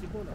机构呢？